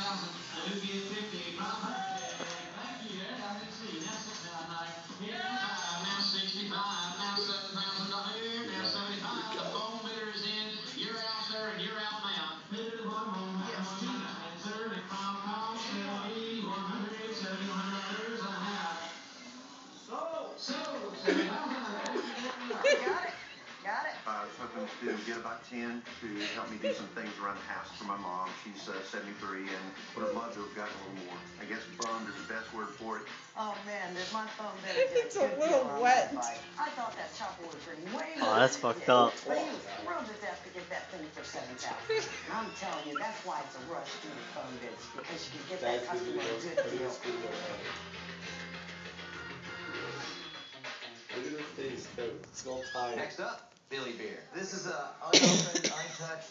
thousand. Who get fifty? Thank you. I can see. Now six now nine. Here five. Now sixty-five. Now seven thousand here. Now seventy-five. The phone bidder is in. You're out, sir, and you're out now. Bidder one more. Yes, two. Thirty. Call, call. Seventy. One hundred. Seventy. One hundred dollars. I have. So. So. I was hoping to get about ten to help me do some things around the house for my mom. She's uh, seventy-three and would have loved to have gotten a little more. I guess bummed is the best word for it. Oh man, did my phone better get It's a little wet. I thought that chopper would bring way Oh, that's than it fucked did. up. But he was thrilled to death to get that thing for seven thousand. And I'm telling you, that's why it's a rush to the phone bids because you can get that That's the customer a good deal. prettiest video ever. Look at this thing's coat. It's all tired. Next up, Billy Beer. This is a unopened, untouched